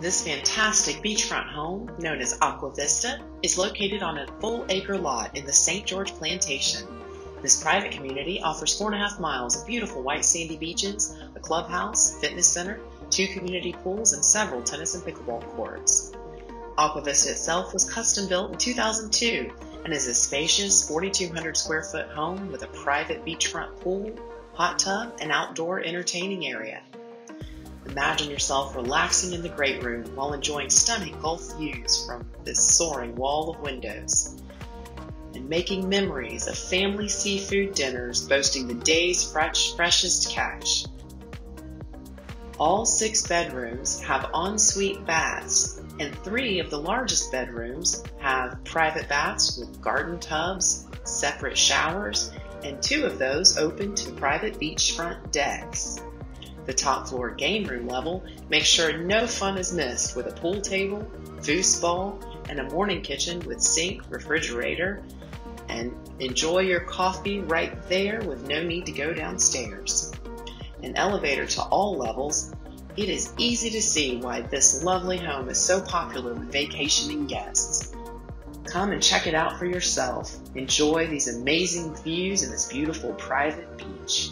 This fantastic beachfront home, known as Aqua Vista, is located on a full acre lot in the St. George Plantation. This private community offers four and a half miles of beautiful white sandy beaches, a clubhouse, fitness center, two community pools, and several tennis and pickleball courts. Aqua Vista itself was custom built in 2002 and is a spacious 4,200 square foot home with a private beachfront pool, hot tub, and outdoor entertaining area. Imagine yourself relaxing in the great room while enjoying stunning Gulf views from this soaring wall of windows. And making memories of family seafood dinners boasting the day's fresh, freshest catch. All six bedrooms have ensuite baths, and three of the largest bedrooms have private baths with garden tubs, separate showers, and two of those open to private beachfront decks. The top floor game room level makes sure no fun is missed with a pool table, foosball, and a morning kitchen with sink, refrigerator, and enjoy your coffee right there with no need to go downstairs. An elevator to all levels, it is easy to see why this lovely home is so popular with vacationing guests. Come and check it out for yourself. Enjoy these amazing views and this beautiful private beach.